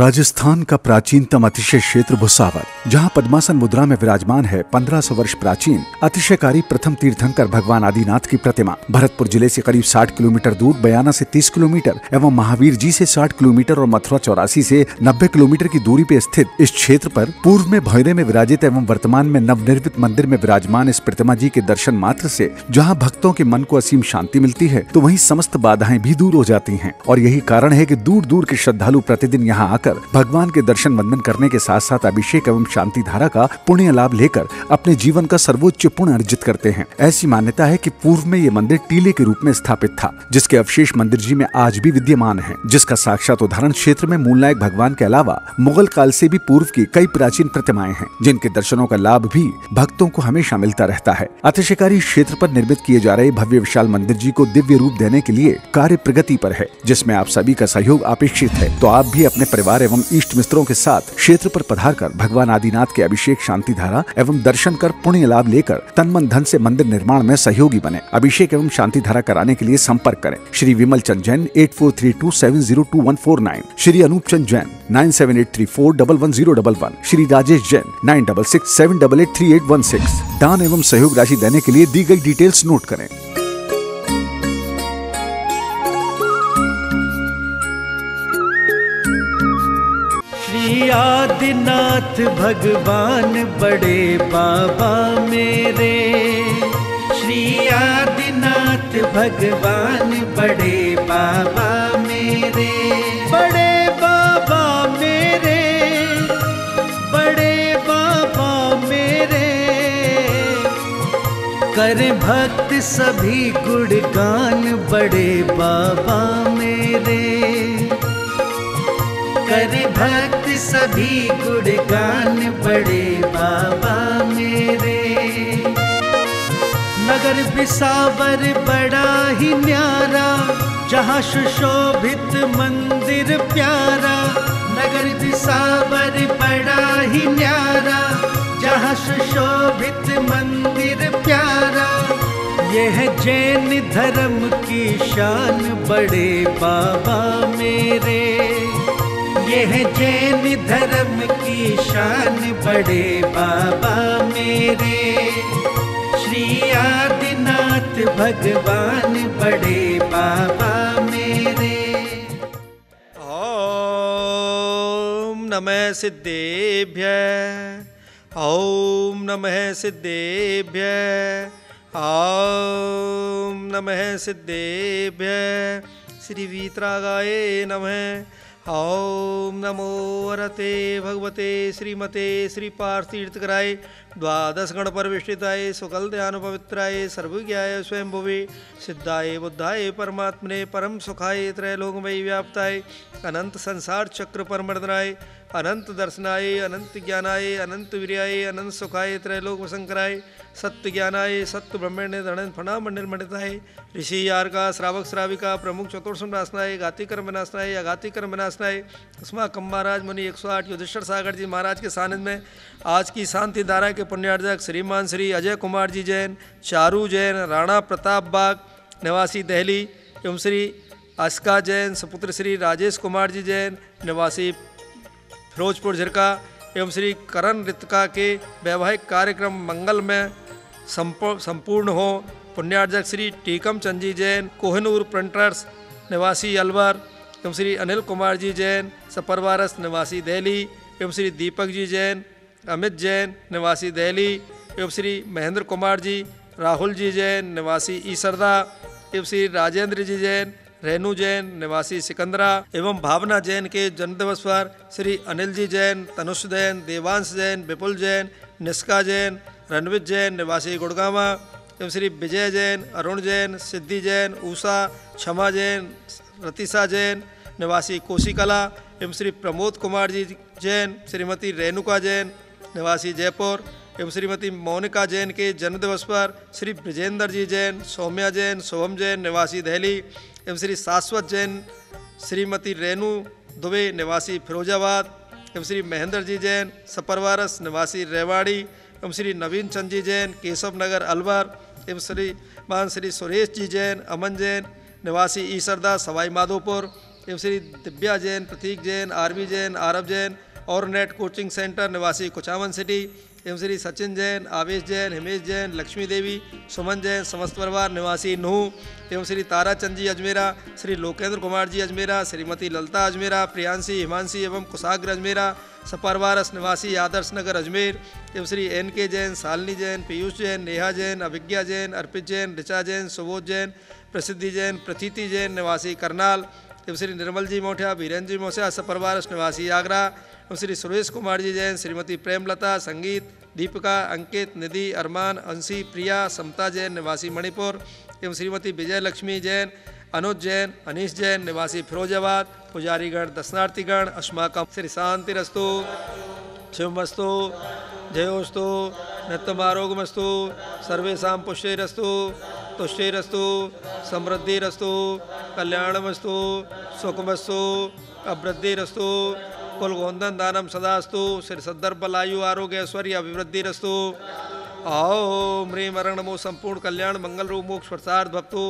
राजस्थान का प्राचीनतम अतिशय क्षेत्र भुसावल, जहाँ पद्मासन मुद्रा में विराजमान है 1500 वर्ष प्राचीन, अतिशयकारी प्रथम तीर्थंकर भगवान आदिनाथ की प्रतिमा। भरतपुर ज़िले से करीब 60 किलोमीटर दूर, बयाना से 30 किलोमीटर एवं महावीर जी से 60 किलोमीटर और मथुरा चौरासी से 90 किलोमीटर की दूरी पे स्थित इस क्षेत्र पर पूर्व में भैरे में विराजित एवं वर्तमान में नवनिर्मित मंदिर में विराजमान इस प्रतिमा जी के दर्शन मात्र से, जहाँ भक्तों के मन को असीम शांति मिलती है तो वही समस्त बाधाएँ भी दूर हो जाती है। और यही कारण है की दूर दूर के श्रद्धालु प्रतिदिन यहाँ आकर भगवान के दर्शन वंदन करने के साथ साथ अभिषेक एवं शांति धारा का पुण्य लाभ लेकर अपने जीवन का सर्वोच्च पुण्य अर्जित करते हैं। ऐसी मान्यता है कि पूर्व में ये मंदिर टीले के रूप में स्थापित था, जिसके अवशेष मंदिर जी में आज भी विद्यमान है, जिसका साक्षात उदाहरण क्षेत्र में मूलनायक भगवान के अलावा मुगल काल से भी पूर्व की कई प्राचीन प्रतिमाएँ हैं, जिनके दर्शनों का लाभ भी भक्तों को हमेशा मिलता रहता है। अतिशयकारी क्षेत्र पर निर्मित किए जा रहे भव्य विशाल मंदिर जी को दिव्य रूप देने के लिए कार्य प्रगति पर है, जिसमें आप सभी का सहयोग अपेक्षित है। तो आप भी अपने परिवार एवं इष्ट मित्रों के साथ क्षेत्र पर पधार कर भगवान आदिनाथ के अभिषेक शांति धारा एवं दर्शन कर पुण्य लाभ लेकर तन मन धन से मंदिर निर्माण में सहयोगी बने। अभिषेक एवं शांति धारा कराने के लिए संपर्क करें। Shri Vimal Chand Jain eight four three two seven zero two one four nine Shri Anup Chand Jain nine seven eight three four double one zero double one Shri Rajesh Jain nine double six seven double eight three eight one six दान एवं सहयोग राशि देने के लिए दी गई details note करें। आदिनाथ भगवान बड़े बाबा मेरे। श्री आदिनाथ भगवान बड़े बाबा मेरे। बड़े बाबा मेरे, बड़े बाबा मेरे। कर भक्त सभी गुणगान बड़े बाबा मेरे। करे भक्त सभी गुणगान बड़े बाबा मेरे। नगर बिसावर बड़ा ही न्यारा, जहाँ सुशोभित मंदिर प्यारा। नगर बिसावर बड़ा ही न्यारा, जहाँ सुशोभित मंदिर प्यारा। यह जैन धर्म की शान बड़े बाबा मेरे। यह जैन धर्म की शान, बड़े बाबा मेरे। श्री आदिनाथ भगवान, बड़े बाबा मेरे। ॐ नमः सिद्धेभ्य। ॐ नमः सिद्धेभ्य। ॐ नमः सिद्धेभ्य। श्री वीतरागाय नमः। ॐ नमो वरते भगवते श्रीमते श्री पार्थतीर्थकराय द्वादश गण परिविष्टिताय सुकल ध्यान पवित्राय सर्वज्ञाय स्वयंभुवे, सिद्धाय बुद्धाय परमात्मने परम सुखाय त्रैलोकमयी व्याप्ताय अनंत संसार चक्र परमर्दनाय अनंत दर्शनाय, अनंत ज्ञानाय, अनंत वीर्याय, अनंत सुखाय त्रैलोक शंकराय सत्य ज्ञानाय सत्य ब्रह्मण्य दणन फणा मंडल मंडिताय ऋषि यार का श्रावक श्राविका, प्रमुख चतुर्सम नाशनाय, घातिकर्म विनाशनाय अघातिकर्म विनाशनाय अस्मा कम महाराज मुनि एक सौ आठ युधिष्ठर सागर जी महाराज के सानिध्य में आज की शांति धारा के पुण्यार्जक श्रीमान श्री अजय कुमार जी जैन, चारू जैन, राणा प्रताप बाग, निवासी दहली एवं श्री अस्का जैन, सुपुत्र श्री राजेश कुमार जी जैन, निवासी फिरोजपुर झिरका एवं श्री करण रितका के वैवाहिक कार्यक्रम मंगल में संपूर्ण हो। पुण्यार्जक श्री टीकम चंद जी जैन, कोहनूर प्रिंटर्स, निवासी अलवर एवं श्री अनिल कुमार जी जैन, सपरवारस निवासी दिल्ली एवं श्री दीपक जी जैन अमित जैन, निवासी दिल्ली एवं श्री महेंद्र कुमार जी, राहुल जी जैन, निवासी ईसरदा, एवं श्री राजेंद्र जी जैन, रेणु जैन, निवासी सिकंदरा, एवं भावना जैन के जन्मदिवस पर श्री अनिल जी जैन, तनुष जैन, देवांश जैन, विपुल जैन, निष्का जैन, रणवीर जैन, निवासी गुड़गावा, एवं श्री विजय जैन, अरुण जैन, सिद्धि जैन, ऊषा, क्षमा जैन, रतिशा जैन, निवासी कोशिकला, एवं श्री प्रमोद कुमार जी जैन, श्रीमती रेणुका जैन निवासी जयपुर एवं श्रीमती मोनिका जैन के जन्मदिवस पर श्री ब्रजेंद्र जी जैन, सौम्या जैन शुभम जैन, निवासी दहली एवं श्री शाश्वत जैन, श्रीमती रेणु दुबे, निवासी फिरोजाबाद एवं श्री महेंद्र जी जैन, सपरवारस, निवासी रेवाड़ी एवं श्री नवीन चंद जी जैन, केशव नगर अलवर एवं श्री मान श्री सुरेश जी जैन, अमन जैन, निवासी ईसरदा, सवाई माधोपुर एवं श्री दिव्या जैन, प्रतीक जैन, आरवी जैन आरब जैन और नेट कोचिंग सेंटर निवासी कुचामन सिटी एवं श्री सचिन जैन, आवेश जैन, हिमेश जैन, लक्ष्मी देवी, सुमन जैन, समस्त परिवार निवासी नूह एवं श्री ताराचंद जी अजमेरा, श्री लोकेंद्र कुमार जी अजमेरा, श्रीमती ललता अजमेरा, प्रियांशी हिमांशी एवं कुशाग्र अजमेरा, सपरवारस निवासी आदर्श नगर अजमेर एवं श्री एन के जैन, सालनी जैन, पीयूष जैन, नेहा जैन, अभिज्ञा जैन, अर्पित जैन, ऋचा जैन, सुबोध जैन, प्रसिद्धि जैन, प्रतीति जैन निवासी करनाल एवं श्री निर्मल जी मोठिया वीरेंद्र जी मोसिया, सपरवारस निवासी आगरा श्री सुरेश कुमार जी जैन, श्रीमती प्रेमलता, संगीत, दीपिका, अंकित, निधि, अरमान, अंशी, प्रिया, समता जैन, निवासी मणिपुर, एवं श्रीमती विजय लक्ष्मी जैन, अनुज जैन, अनीश जैन, निवासी फिरोजाबाद, पुजारीगण, दर्शनार्थीगण अस्माकम श्री शांति रस्तु। शिवमस्तु जयोस्तु नित्यमारोगमस्तु सर्वेशा पुष्टिरस्तु तुष्टिरस्तु समृद्धिरस्तु कल्याणमस्तु, सुखमस्तु अवृद्धिरस्तु कुल गोंदन दानम सदास्तु श्री सद्दर्भलायु आरोग्य ऐश्वर्य अभिवृद्धिरस्तु आओ ह्रीम अरण नमो संपूर्ण कल्याण, मंगल रूप, मोक्ष, प्रसाद, भक्तो।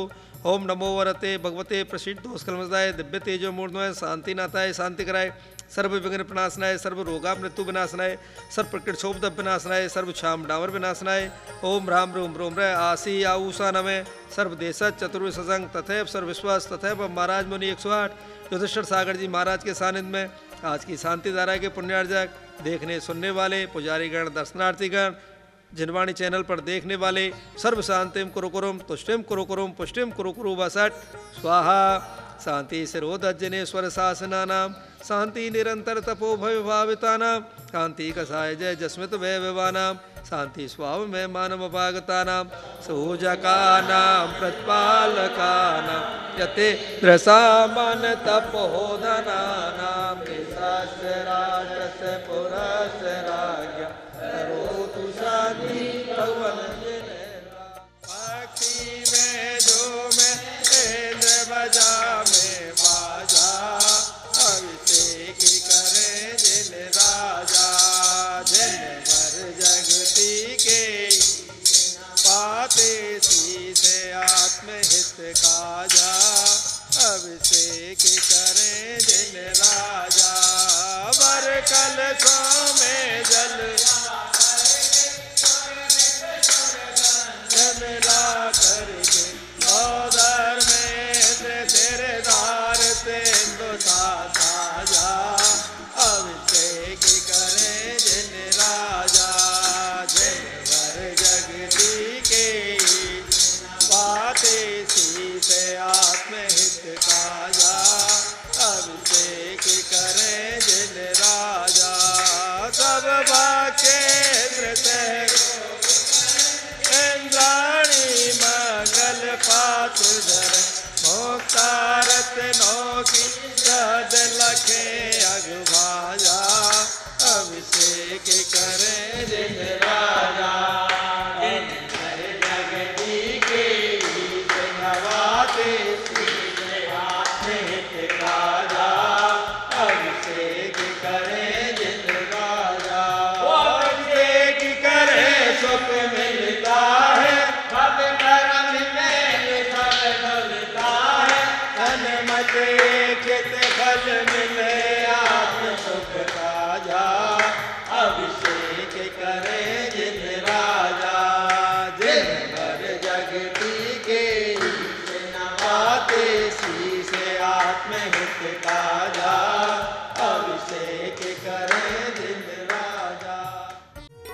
ओम नमो वरते, भगवते प्रसिद्ध दोष कलमदाय दिव्य तेजो मूर्णय शांति नाथाय शांति कराय। सर्व विघ्न प्रनाशनाय सर्व रोगा मृत्यु विनाशनाय, सर्व प्रकृत शोभ विनाशनाय, सर्व छाम डावर विनाशनाय। ओम राम रोम रोम रे आसी आऊषा नमे। सर्व देश चतुर्व सजंग तथैव सर्व विश्वास, तथैव महाराज मुनि एक सौ आठ। युधिष्ठर सागर जी महाराज के सानिध्य में आज की शांति धारा के पुण्यार्जक देखने सुनने वाले, पुजारीगण, दर्शनार्थीगण जिनवाणी चैनल पर देखने वाले सर्व शांतिम कुरुकुरुम, तुष्टिम कुरुकुरुम, पुष्टिम कुरुकुरु वसट। स्वाहा, शांति सिरोधजनेश्वर शासना नाम शांति निरंतर तपो भय भाविता नाम शांति कसाय जय जस्मित भय विवानाम शांति स्वाव में मानव भागता नाम सूजका नाम प्रतिपालका नाम यते द्रसामन तपोधना आत्महित काजा अभिषेक करें दिन राजा। बर कल में जल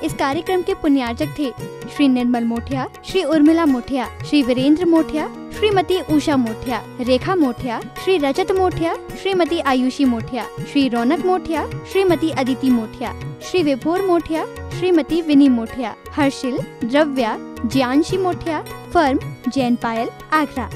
इस कार्यक्रम के पुण्यार्जक थे श्री निर्मल मोठिया, श्री उर्मिला मोठिया, श्री वीरेंद्र मोठिया, श्रीमती उषा मोठिया, रेखा मोठिया, श्री रजत मोठिया, श्रीमती आयुषी मोठिया, श्री रौनक मोठिया, श्रीमती अदिति मोठिया, श्री विभोर मोठिया, श्रीमती विनी मोठिया, हर्षिल, द्रव्या ज्ञानशी मोठिया, फर्म, जैन पायल, आगरा।